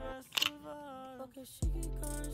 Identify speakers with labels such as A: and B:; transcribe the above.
A: rest of us. Okay, she can come.